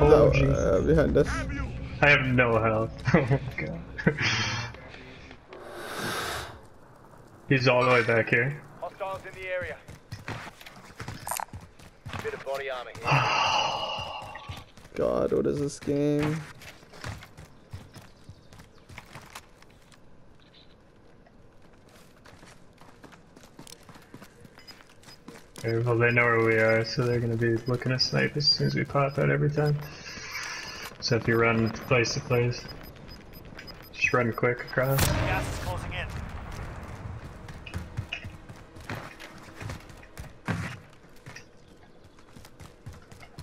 Oh, No, jeez. uh, behind us. I have no health. Oh my god. He's all the way back here. Hostiles in the area. Bit of body armor here. God, what is this game? Okay, well, they know where we are, so they're gonna be looking to snipe as soon as we pop out every time. So if you run place to place, just run quick across. Gas is closing in.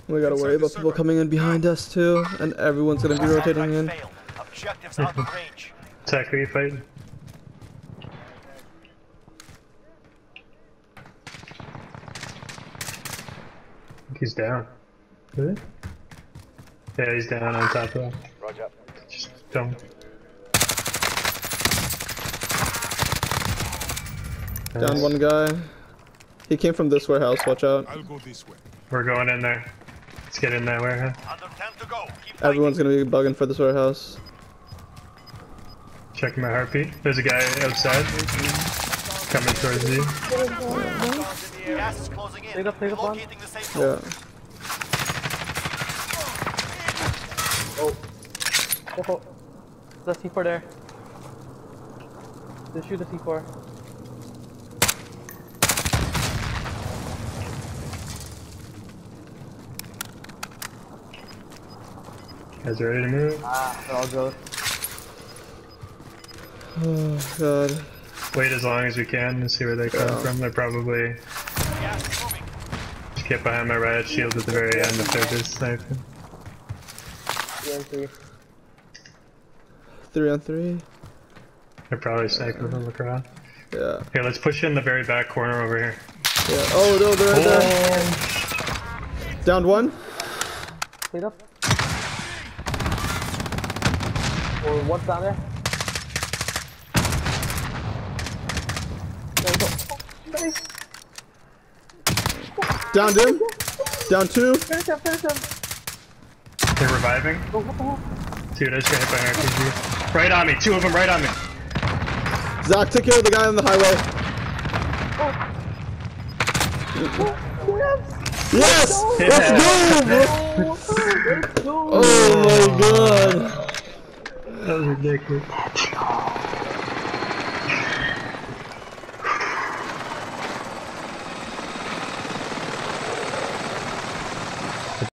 We gotta worry about people coming in behind us too, and everyone's gonna be rotating in. Failed. Objectives out of range. Tech, are you fighting? He's down. Is he? Yeah, he's down on top of that. Roger. Just don't. Down Nice. one guy. He came from this warehouse, watch out. I'll go this way. We're going in there. Let's get in that warehouse. Under 10 to go. Keep Everyone's gonna be bugging for this warehouse. Checking my heartbeat. There's a guy outside. Coming towards you. Fighting. Gas is closing in. Take up, take up. Locating the safe zone. Yeah. Careful. There's a C4 there. Just shoot the C4. Guys ready to move? Ah, they're all good. Oh god. Wait as long as we can and see where they come Yeah. from. They're probably Gas is moving. just get behind my riot shield at the very end if they're just sniping. EM3. Three on three. They're probably sniping from the crowd. Yeah. Here, let's push in the very back corner over here. Yeah. Oh no, they're right there. Oh. Downed one. Wait up. Or what's down there? There we go. Nice. Downed him. Down two. Finish him, finish him. They're reviving. What the hell? Dude, I just got hit by an RPG. Right on me. Two of them right on me. Zach, take care of the guy on the highway. Yes! Let's go, bro! Let's go. Oh my god. That was ridiculous.